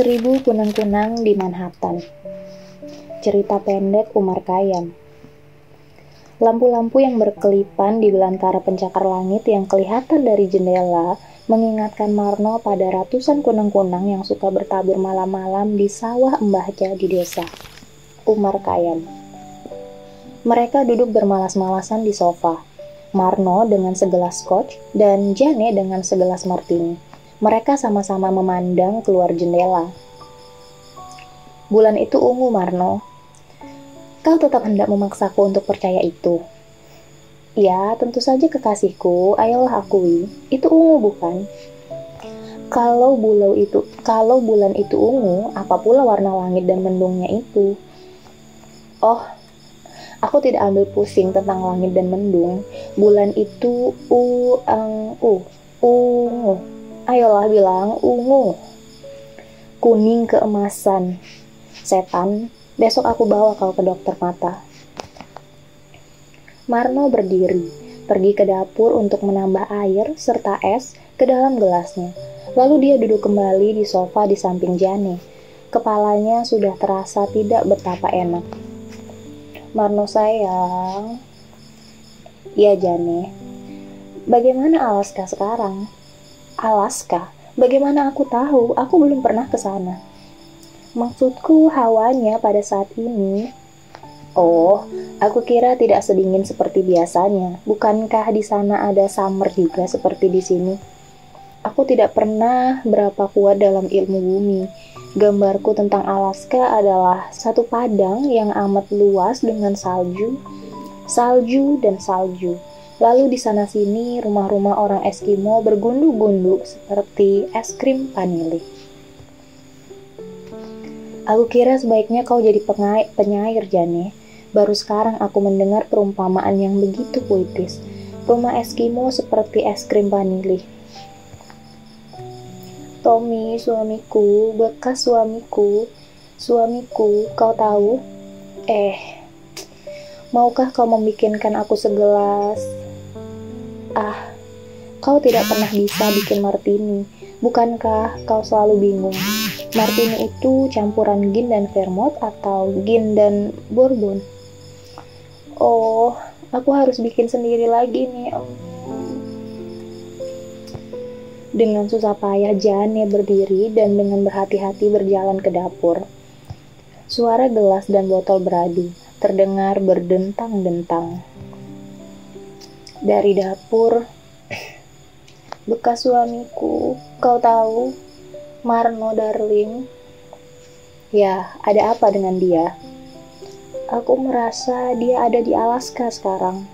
Seribu kunang-kunang di Manhattan. Cerita pendek Umar Khayyam. Lampu-lampu yang berkelipan di belantara pencakar langit yang kelihatan dari jendela mengingatkan Marno pada ratusan kunang-kunang yang suka bertabur malam-malam di sawah Mbahja di desa. Umar Khayyam. Mereka duduk bermalas-malasan di sofa. Marno dengan segelas scotch dan Jane dengan segelas martini. Mereka sama-sama memandang keluar jendela. Bulan itu ungu, Marno. Kau tetap hendak memaksaku untuk percaya itu. Ya, tentu saja kekasihku, ayolah akui. Itu ungu bukan? Kalau bulan itu, kalau bulan itu ungu, apa pula warna langit dan mendungnya itu? Oh, aku tidak ambil pusing tentang langit dan mendung. Bulan itu u ang u ungu. Ayolah bilang ungu. Kuning keemasan. Setan, besok aku bawa kau ke dokter mata. Marno berdiri, pergi ke dapur untuk menambah air serta es ke dalam gelasnya. Lalu dia duduk kembali di sofa di samping Jane. Kepalanya sudah terasa tidak betapa enak. Marno sayang. Ya Jane. Bagaimana Alaska sekarang? Alaska. Bagaimana aku tahu? Aku belum pernah ke sana. Maksudku hawanya pada saat ini. Oh, aku kira tidak sedingin seperti biasanya. Bukankah di sana ada summer juga seperti di sini? Aku tidak pernah berapa kuat dalam ilmu bumi. Gambarku tentang Alaska adalah satu padang yang amat luas dengan salju, salju, dan salju. Lalu di sana-sini rumah-rumah orang Eskimo bergundu-gundu seperti es krim vanili. Aku kira sebaiknya kau jadi penyair, Jane. Baru sekarang aku mendengar perumpamaan yang begitu puitis. Rumah Eskimo seperti es krim vanili. Tommy, suamiku, bekas suamiku, suamiku, kau tahu? Eh, maukah kau membikinkan aku segelas Ah, kau tidak pernah bisa bikin martini. Bukankah kau selalu bingung? Martini itu campuran gin dan vermouth atau gin dan bourbon? Oh, aku harus bikin sendiri lagi nih. Dengan susah payah Jane berdiri dan dengan berhati-hati berjalan ke dapur. Suara gelas dan botol beradu terdengar berdentang-dentang dari dapur. Bekas suamiku, kau tahu, Marno darling. Ya, ada apa dengan dia? Aku merasa dia ada di Alaska sekarang.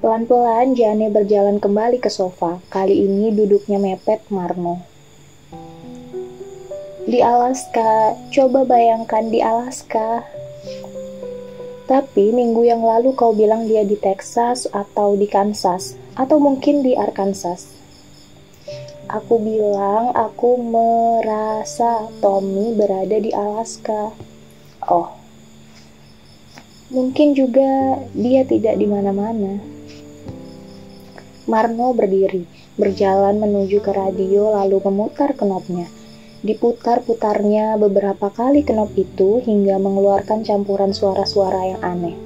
Pelan-pelan Jane berjalan kembali ke sofa. Kali ini duduknya mepet Marno. Di Alaska, coba bayangkan di Alaska. Tapi minggu yang lalu kau bilang dia di Texas atau di Kansas, atau mungkin di Arkansas. Aku bilang aku merasa Tommy berada di Alaska. Oh, mungkin juga dia tidak di mana-mana. Marno berdiri, berjalan menuju ke radio lalu memutar knopnya. Diputar-putarnya beberapa kali kenop itu hingga mengeluarkan campuran suara-suara yang aneh.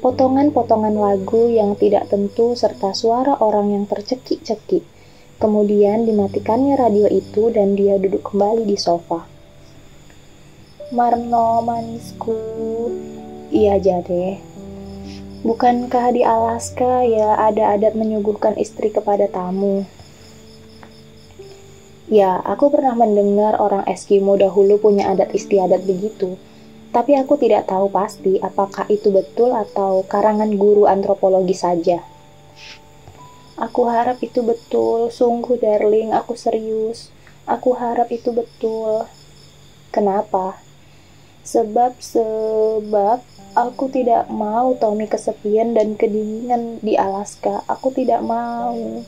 Potongan-potongan lagu yang tidak tentu serta suara orang yang tercekik-cekik. Kemudian dimatikannya radio itu dan dia duduk kembali di sofa. Marno manisku, iya jade. Bukankah di Alaska ya ada adat menyuguhkan istri kepada tamu? Ya, aku pernah mendengar orang Eskimo dahulu punya adat istiadat begitu. Tapi aku tidak tahu pasti apakah itu betul atau karangan guru antropologi saja. Aku harap itu betul, sungguh darling, aku serius. Aku harap itu betul. Kenapa? Sebab sebab aku tidak mau Tommy kesepian dan kedinginan di Alaska. Aku tidak mau.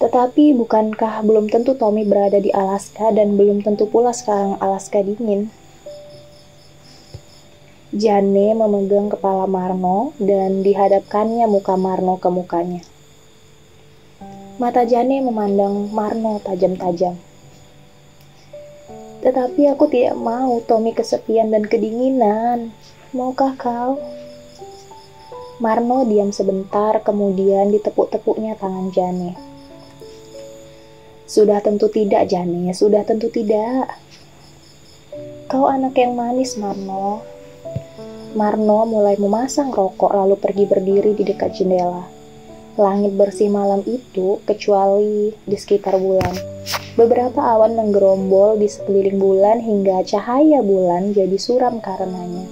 Tetapi bukankah belum tentu Tommy berada di Alaska dan belum tentu pula sekarang Alaska dingin? Jane memegang kepala Marno dan dihadapkannya muka Marno ke mukanya. Mata Jane memandang Marno tajam-tajam. Tetapi aku tidak mau Tommy kesepian dan kedinginan. Maukah kau? Marno diam sebentar, kemudian ditepuk-tepuknya tangan Jane. Sudah tentu tidak, Jane. Sudah tentu tidak. Kau anak yang manis, Marno. Marno mulai memasang rokok lalu pergi berdiri di dekat jendela. Langit bersih malam itu, kecuali di sekitar bulan. Beberapa awan menggerombol di sekeliling bulan hingga cahaya bulan jadi suram karenanya.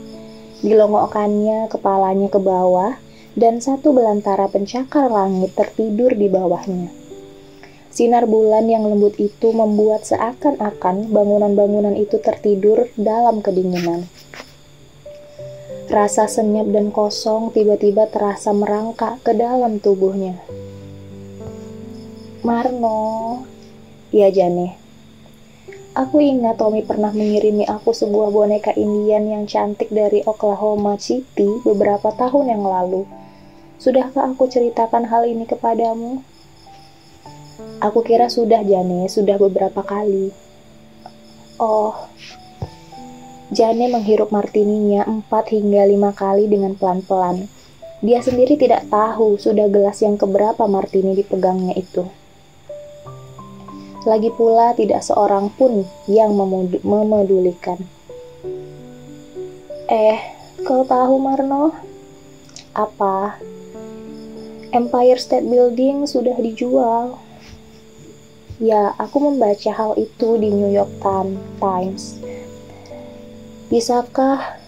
Dilongokkannya kepalanya ke bawah, dan satu belantara pencakar langit tertidur di bawahnya. Sinar bulan yang lembut itu membuat seakan-akan bangunan-bangunan itu tertidur dalam kedinginan. Rasa senyap dan kosong tiba-tiba terasa merangkak ke dalam tubuhnya. Marno, ya Jane. Aku ingat Tommy pernah mengirimi aku sebuah boneka Indian yang cantik dari Oklahoma City beberapa tahun yang lalu. Sudahkah aku ceritakan hal ini kepadamu? Aku kira sudah, Jane, sudah beberapa kali. Oh, Jane menghirup martininya empat hingga lima kali dengan pelan-pelan. Dia sendiri tidak tahu sudah gelas yang keberapa martini dipegangnya itu. Lagi pula tidak seorang pun yang memedulikan. Eh, kau tahu Marno? Apa? Empire State Building sudah dijual. Ya, aku membaca hal itu di New York Times. Bisakah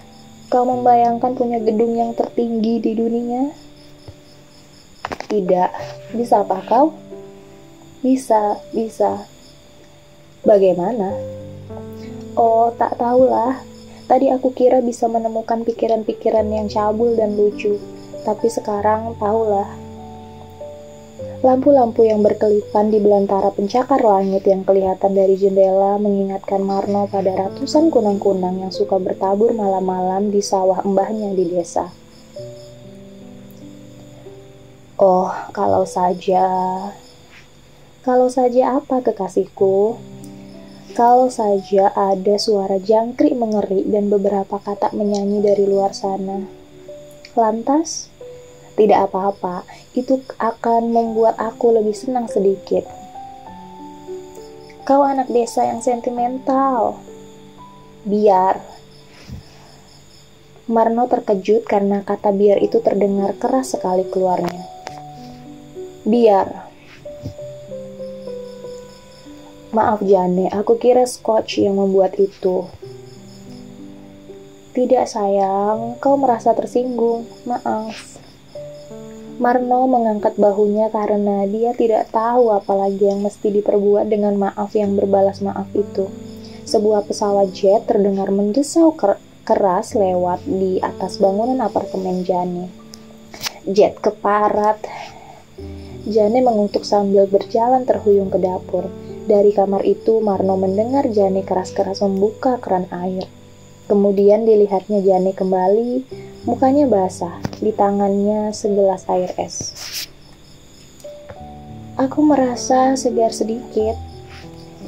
kau membayangkan punya gedung yang tertinggi di dunia? Tidak. Bisa apa kau? Bisa, bisa. Bagaimana? Oh, tak tahulah. Tadi aku kira bisa menemukan pikiran-pikiran yang cabul dan lucu. Tapi sekarang tahulah Lampu-lampu yang berkelipan di belantara pencakar langit yang kelihatan dari jendela mengingatkan Marno pada ratusan kunang-kunang yang suka bertabur malam-malam di sawah embahnya di desa. Oh, kalau saja... Kalau saja apa kekasihku? Kalau saja ada suara jangkrik mengeri dan beberapa kata menyanyi dari luar sana. Lantas, tidak apa-apa, itu akan membuat aku lebih senang sedikit. Kau anak desa yang sentimental. Biar. Marno terkejut karena kata biar itu terdengar keras sekali keluarnya. Biar. Maaf Jane, aku kira Scotch yang membuat itu. Tidak sayang, kau merasa tersinggung. Maaf. Marno mengangkat bahunya karena dia tidak tahu apalagi yang mesti diperbuat dengan maaf yang berbalas maaf itu. Sebuah pesawat jet terdengar mendesau ker keras lewat di atas bangunan apartemen Jane. Jet keparat. Jane mengutuk sambil berjalan terhuyung ke dapur. Dari kamar itu, Marno mendengar Jane keras-keras membuka keran air. Kemudian dilihatnya Jane kembali, mukanya basah, di tangannya segelas air es. Aku merasa segar sedikit.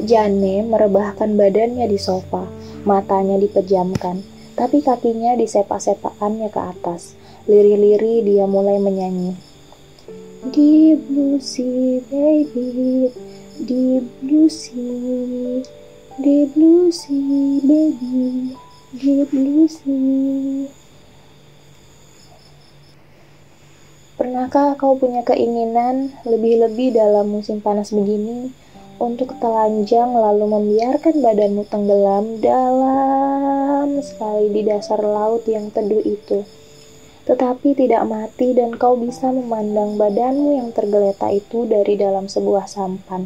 Jane merebahkan badannya di sofa, matanya dipejamkan, tapi kakinya disepak-sepakannya ke atas. Liri-liri dia mulai menyanyi. Deep blue sea baby, deep blue sea, deep blue sea baby. Lucy. Pernahkah kau punya keinginan lebih-lebih dalam musim panas begini untuk telanjang lalu membiarkan badanmu tenggelam dalam sekali di dasar laut yang teduh itu? Tetapi tidak mati dan kau bisa memandang badanmu yang tergeletak itu dari dalam sebuah sampan.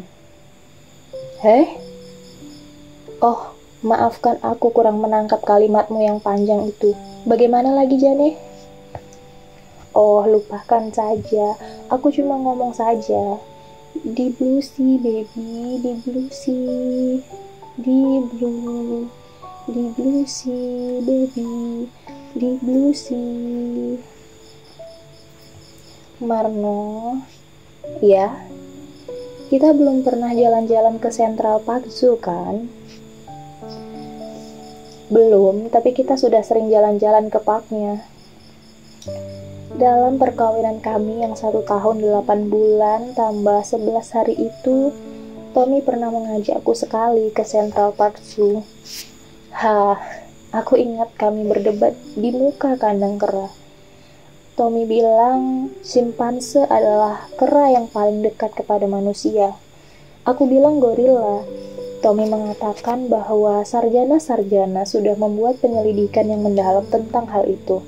Heh? Oh, Maafkan aku kurang menangkap kalimatmu yang panjang itu. Bagaimana lagi, Jane? Oh, lupakan saja. Aku cuma ngomong saja. Di blue sea, baby. Di blue sea. Di blue. Di blue sea, baby. Di blue sea. Marno. Ya, kita belum pernah jalan-jalan ke Central Park Zoo, kan? Belum, tapi kita sudah sering jalan-jalan ke parknya. Dalam perkawinan kami yang satu tahun delapan bulan tambah sebelas hari itu, Tommy pernah mengajakku sekali ke Central Park Zoo. Hah, aku ingat kami berdebat di muka kandang kera. Tommy bilang simpanse adalah kera yang paling dekat kepada manusia. Aku bilang gorila. Tommy mengatakan bahwa sarjana-sarjana sudah membuat penyelidikan yang mendalam tentang hal itu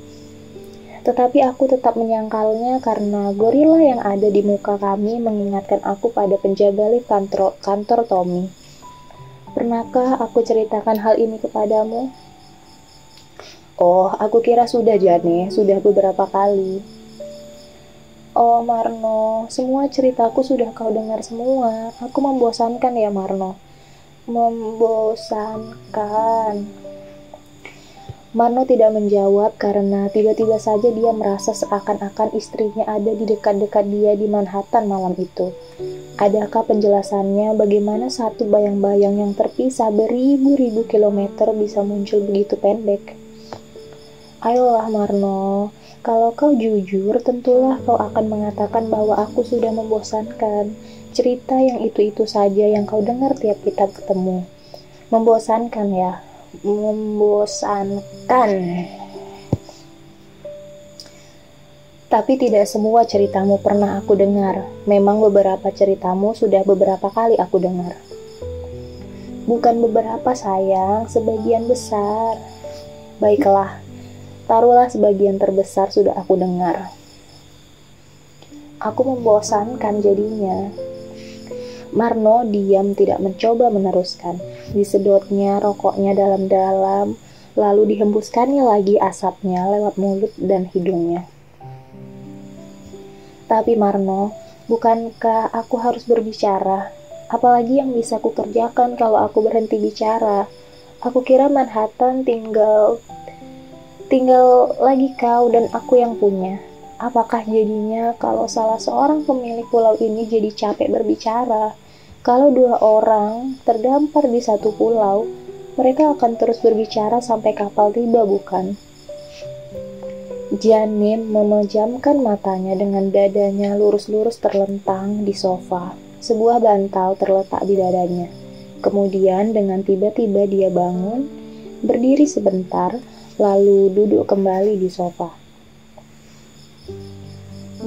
tetapi aku tetap menyangkalnya karena gorila yang ada di muka kami mengingatkan aku pada penjaga lift kantor, kantor Tommy. Pernahkah aku ceritakan hal ini kepadamu? Oh, aku kira sudah Jane, sudah beberapa kali. Oh Marno, semua ceritaku sudah kau dengar semua. Aku membosankan ya Marno. Membosankan. Marno tidak menjawab karena tiba-tiba saja dia merasa seakan-akan istrinya ada di dekat-dekat dia di Manhattan malam itu. Adakah penjelasannya bagaimana satu bayang-bayang yang terpisah beribu-ribu kilometer bisa muncul begitu pendek? Ayolah Marno, kalau kau jujur tentulah kau akan mengatakan bahwa aku sudah membosankan. Cerita yang itu-itu saja yang kau dengar tiap kita ketemu. Membosankan ya, membosankan. Tapi tidak semua ceritamu pernah aku dengar. Memang beberapa ceritamu sudah beberapa kali aku dengar. Bukan beberapa sayang, sebagian besar. Baiklah, taruhlah sebagian terbesar sudah aku dengar. Aku membosankan jadinya. Marno diam tidak mencoba meneruskan. Disedotnya rokoknya dalam-dalam, lalu dihembuskannya lagi asapnya lewat mulut dan hidungnya. Tapi Marno, bukankah aku harus berbicara? Apalagi yang bisa aku kerjakan kalau aku berhenti bicara? Aku kira Manhattan tinggal tinggal lagi kau dan aku yang punya. Apakah jadinya kalau salah seorang pemilik pulau ini jadi capek berbicara? Kalau dua orang terdampar di satu pulau, mereka akan terus berbicara sampai kapal tiba, bukan? Janin memejamkan matanya dengan dadanya lurus-lurus terlentang di sofa. Sebuah bantal terletak di dadanya. Kemudian dengan tiba-tiba dia bangun, berdiri sebentar, lalu duduk kembali di sofa.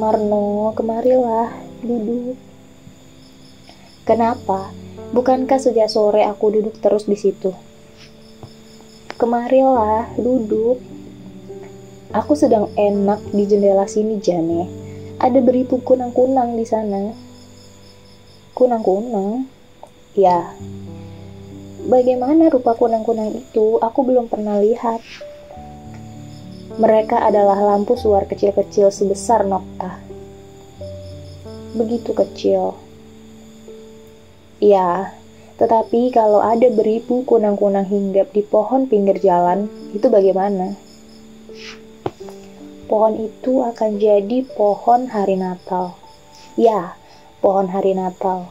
Marno, kemarilah, duduk. Kenapa? Bukankah sejak sore aku duduk terus di situ? Kemarilah, duduk. Aku sedang enak di jendela sini, Jane. Ada beribu kunang-kunang di sana. Kunang-kunang? Ya. Bagaimana rupa kunang-kunang itu? Aku belum pernah lihat. Mereka adalah lampu suar kecil-kecil sebesar nokta. Begitu kecil. Ya, tetapi kalau ada beribu kunang-kunang hinggap di pohon pinggir jalan, itu bagaimana? Pohon itu akan jadi pohon hari Natal. Ya, pohon hari Natal.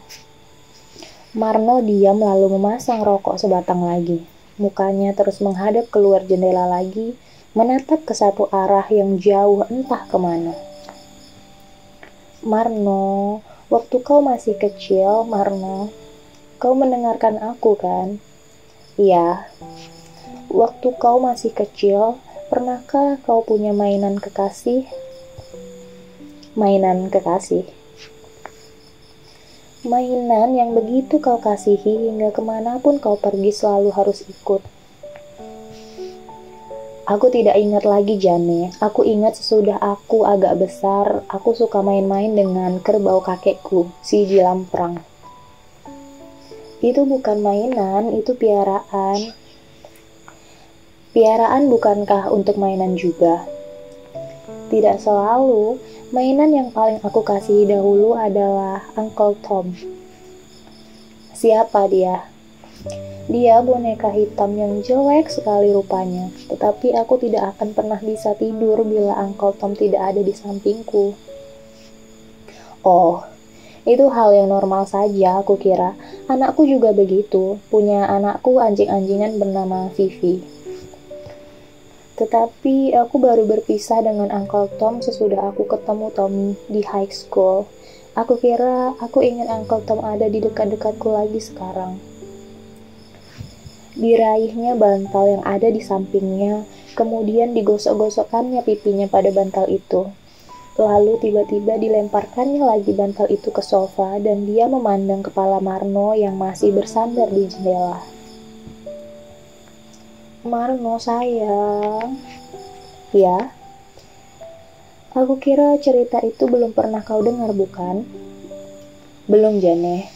Marno diam lalu memasang rokok sebatang lagi. Mukanya terus menghadap keluar jendela lagi, menatap ke satu arah yang jauh entah ke mana. Marno, waktu kau masih kecil, Marno, kau mendengarkan aku kan? Iya. Waktu kau masih kecil, pernahkah kau punya mainan kekasih? Mainan kekasih. Mainan yang begitu kau kasihi hingga ke mana pun kau pergi selalu harus ikut. Aku tidak ingat lagi Jane. Aku ingat sesudah aku agak besar, aku suka main-main dengan kerbau kakekku, si Jilamprang. Itu bukan mainan, itu piaraan. Piaraan bukankah untuk mainan juga? Tidak selalu. Mainan yang paling aku kasih dahulu adalah Uncle Tom. Siapa dia? Dia boneka hitam yang jelek sekali rupanya, tetapi aku tidak akan pernah bisa tidur bila Uncle Tom tidak ada di sampingku. Oh, itu hal yang normal saja, aku kira. Anakku juga begitu, punya anakku anjing-anjingan bernama Vivi. Tetapi aku baru berpisah dengan Uncle Tom sesudah aku ketemu Tommy di high school. Aku kira aku ingin Uncle Tom ada di dekat-dekatku lagi sekarang. Diraihnya bantal yang ada di sampingnya, kemudian digosok-gosokkannya pipinya pada bantal itu. Lalu tiba-tiba dilemparkannya lagi bantal itu ke sofa dan dia memandang kepala Marno yang masih bersandar di jendela. Marno sayang. Ya. Aku kira cerita itu belum pernah kau dengar bukan? Belum Jane.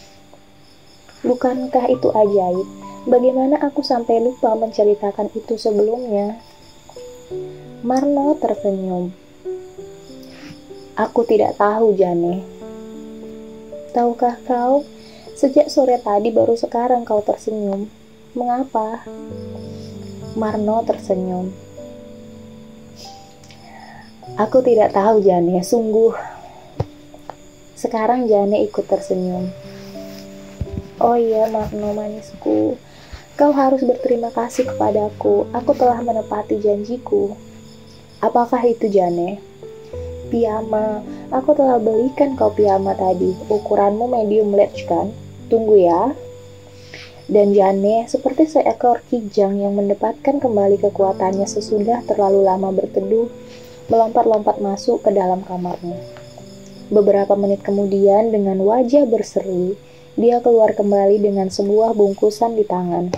Bukankah itu ajaib? Bagaimana aku sampai lupa menceritakan itu sebelumnya? Marno tersenyum. Aku tidak tahu, Jane. Tahukah kau, sejak sore tadi baru sekarang kau tersenyum. Mengapa? Marno tersenyum. Aku tidak tahu, Jane. Sungguh. Sekarang Jane ikut tersenyum. Oh iya, Marno manisku. Kau harus berterima kasih kepadaku. Aku telah menepati janjiku. Apakah itu, Jane? Piyama, aku telah belikan kau piyama tadi. Ukuranmu medium large kan? Tunggu ya. Dan Jane seperti seekor kijang yang mendapatkan kembali kekuatannya sesudah terlalu lama berteduh, melompat-lompat masuk ke dalam kamarnya. Beberapa menit kemudian dengan wajah berseri, dia keluar kembali dengan sebuah bungkusan di tangan.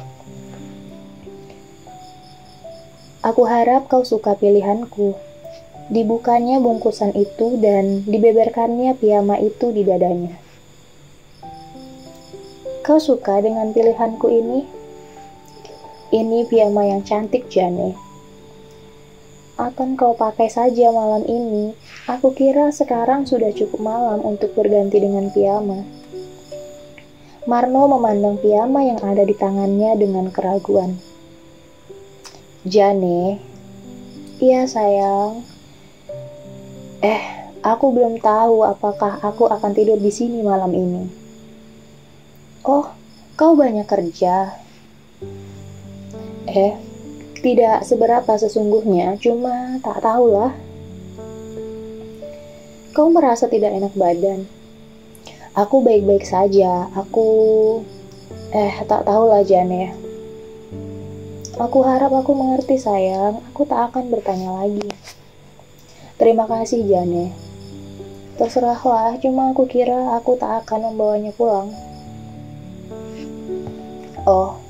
Aku harap kau suka pilihanku, Dibukanya bungkusan itu dan dibeberkannya piyama itu di dadanya. Kau suka dengan pilihanku ini? Ini piyama yang cantik, Jane. Akan kau pakai saja malam ini. Aku kira sekarang sudah cukup malam untuk berganti dengan piyama. Marno memandang piyama yang ada di tangannya dengan keraguan. Jane, iya sayang, Eh, aku belum tahu apakah aku akan tidur di sini malam ini. Oh, kau banyak kerja. Eh, tidak seberapa sesungguhnya, cuma tak tahulah. Kau merasa tidak enak badan. Aku baik-baik saja. Aku eh tak tahulah Jane. Aku harap aku mengerti sayang. Aku tak akan bertanya lagi. Terima kasih Jane. Terserahlah, cuma aku kira aku tak akan membawanya pulang. Oh,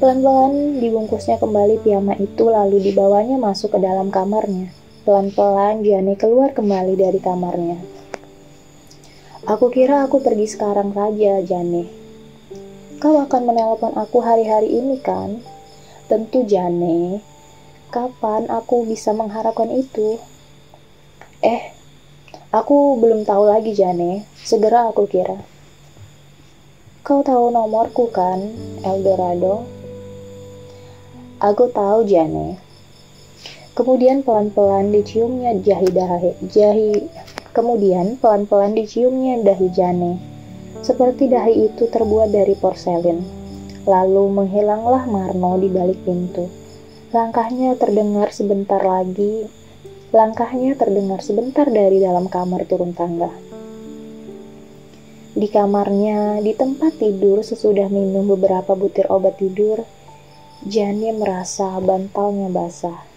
pelan-pelan dibungkusnya kembali piyama itu lalu dibawanya masuk ke dalam kamarnya. Pelan-pelan Jane keluar kembali dari kamarnya. Aku kira aku pergi sekarang saja, Jane. Kau akan menelpon aku hari-hari ini kan? Tentu, Jane. Kapan aku bisa mengharapkan itu? Eh, aku belum tahu lagi, Jane. Segera aku kira. Kau tahu nomorku kan, Eldorado? Aku tahu, Jane. Kemudian pelan-pelan diciumnya jahi dahi, jahi. Kemudian pelan-pelan diciumnya dahi Jane. Seperti dahi itu terbuat dari porselin. Lalu menghilanglah Marno di balik pintu. Langkahnya terdengar sebentar lagi. Langkahnya terdengar sebentar dari dalam kamar turun tangga. Di kamarnya, di tempat tidur sesudah minum beberapa butir obat tidur, Jani merasa bantalnya basah.